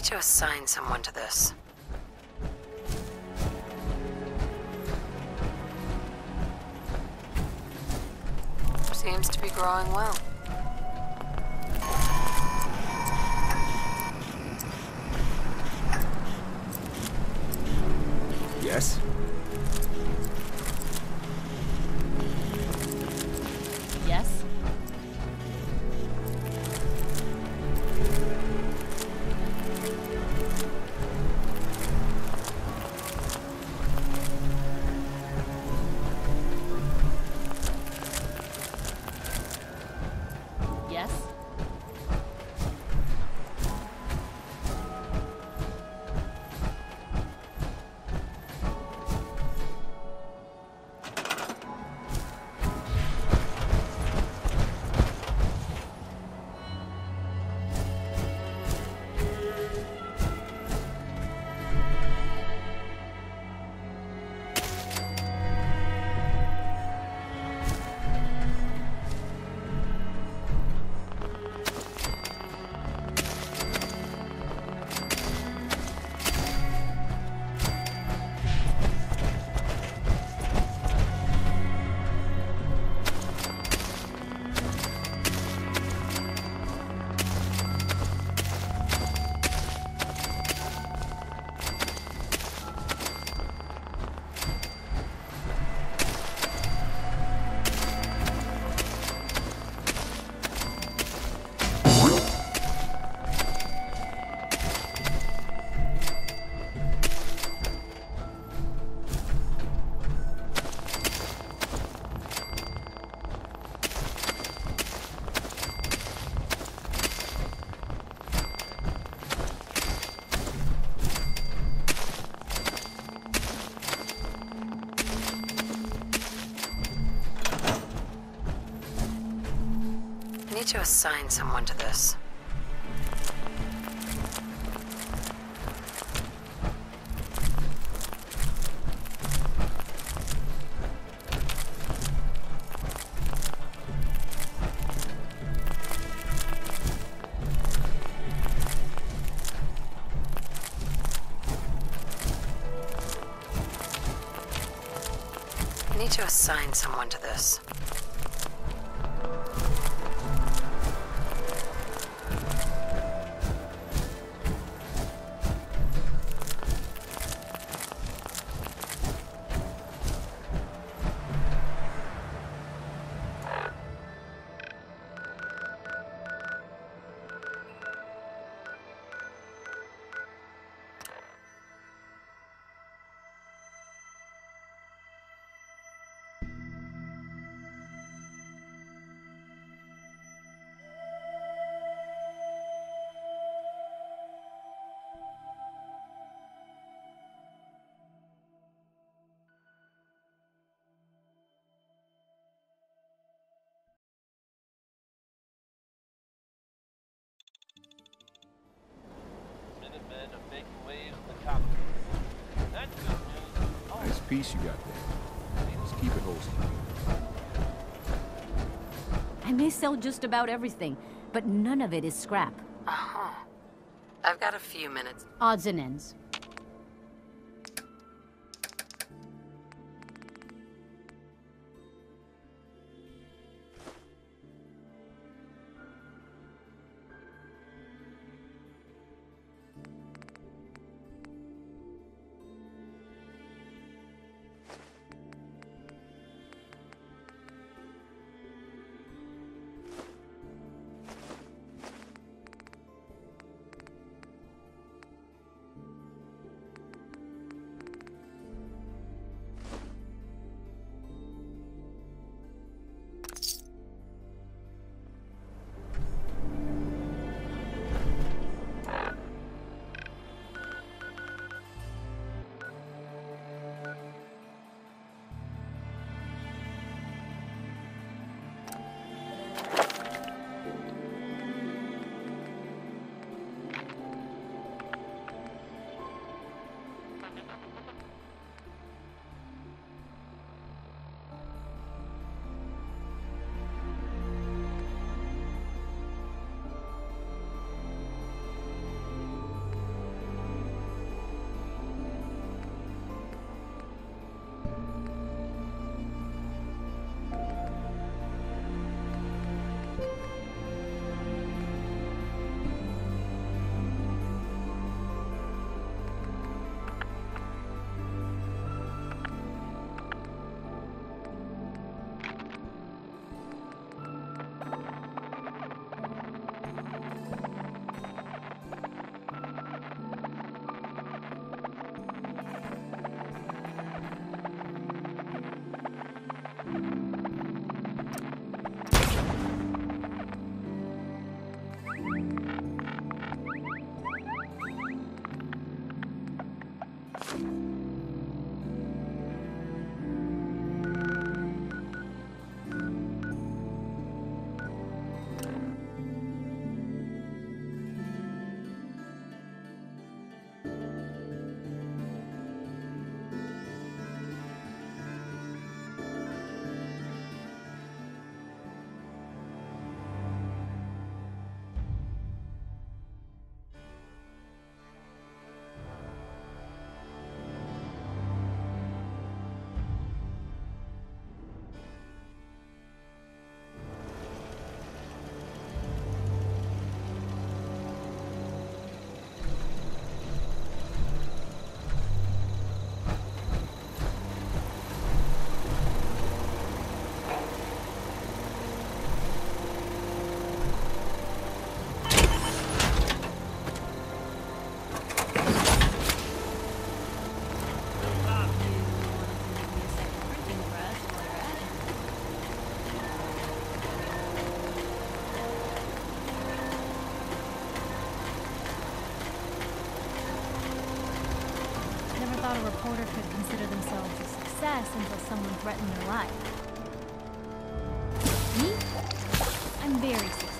Need to assign someone to this. Seems to be growing well. To assign someone to this. Need to assign someone to this. Piece you got there. Just keep it holstered. I may sell just about everything, but none of it is scrap. Uh-huh. I've got a few minutes. Odds and ends. Thought a reporter could consider themselves a success until someone threatened their life. Me? I'm very successful.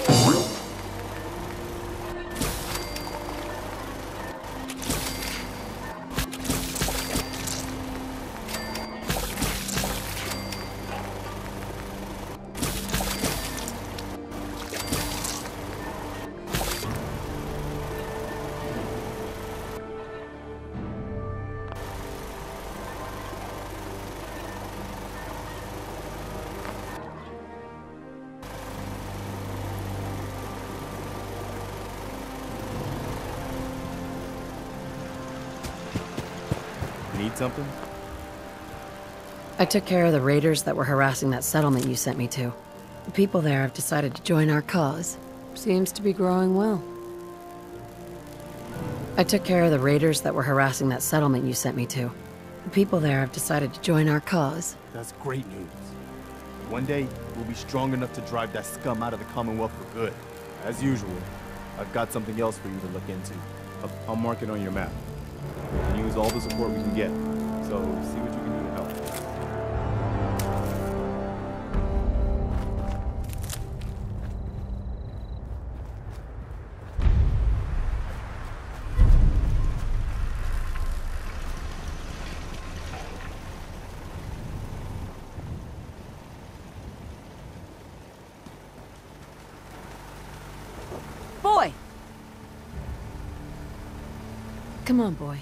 Need something? I took care of the raiders that were harassing that settlement you sent me to. The people there have decided to join our cause. Seems to be growing well. I took care of the raiders that were harassing that settlement you sent me to. The people there have decided to join our cause. That's great news. One day, we'll be strong enough to drive that scum out of the Commonwealth for good. As usual, I've got something else for you to look into. I'll, I'll mark it on your map. Use all the support we can get. So, see what you can do to help. Boy! Come on, boy.